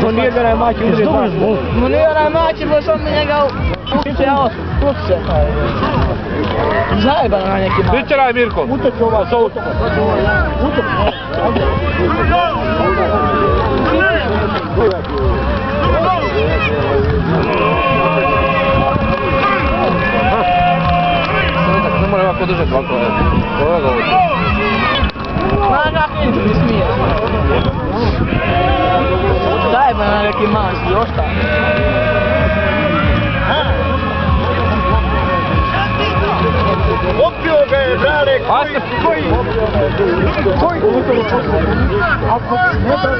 To nije da je mači udri dva. No nije onaj mači, bo sam mi njega uče, evo, uče. Zajeba na neki mač. Pričeraj Mirko. Uteče ova. Ne mora ovako držati ovako. Evo ga ovdje. Na neki mač i ostaje.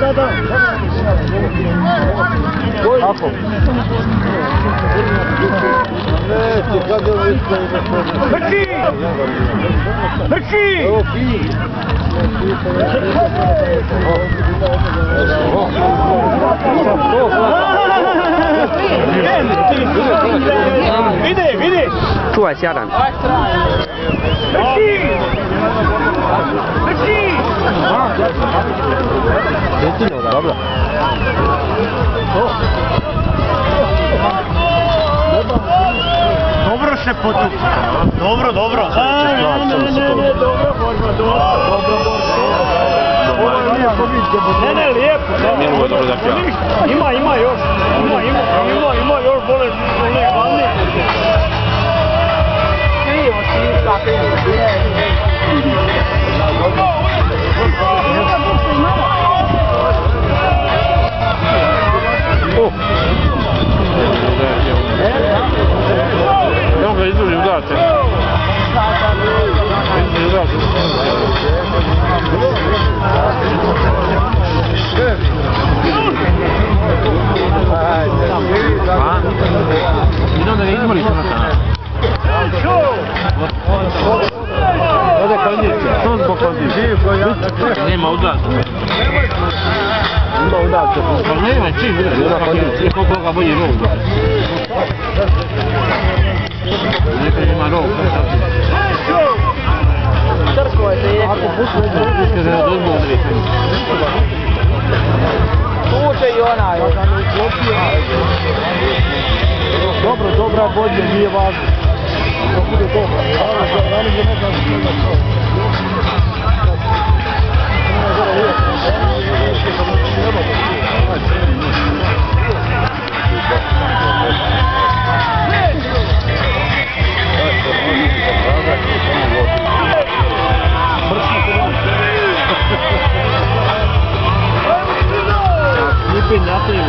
Ne, da, da, da, ako, Neće, kad je ovo se! Dobro. Dobro se potupi. Dobro, dobro. A, ne, ne, ne, ne, ne, dobro borba, dobro, dobro borba. Ovo nije pobiđe, Ne, ne, lijepo. da. Nije ovo dobro da pjeva. Ništa, Ima, ima još. Ima, ima, ima, ima još bole. Ne, glavni. Kondicije? Nema udarca. Ima udarca. Pa nema čim udarca. Nema kondicije. Koliko ga bolji rog. Neka ima rog. Trko je te. Iska da je dozbog udri. Tuče i onaj. Dobro, dobra bolje, nije važno. Da bude dobro. Ali za rani nothing.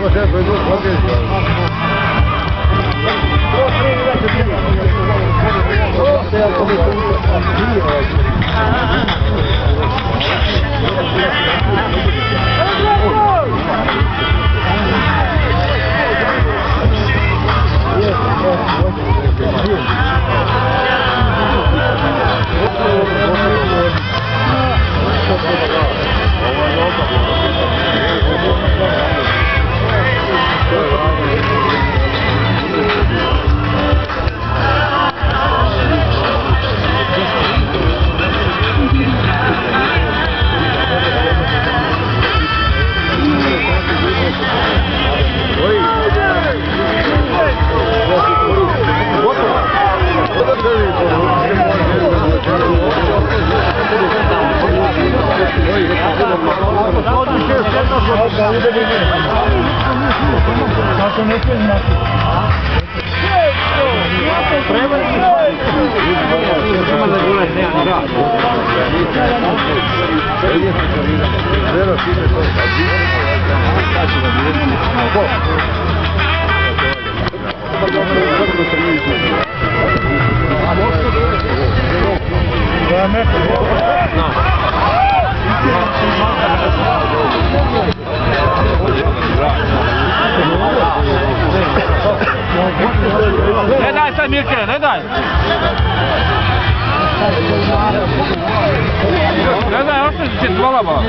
Kako se koji god Kako ne smijem naći? Treba je Nema da gulaj, nema da. Zero, šite, to je. Znači da bi jedini. Ko? Da, neko, Mirke ne daj? Ne daj, ostaći će dvolaba.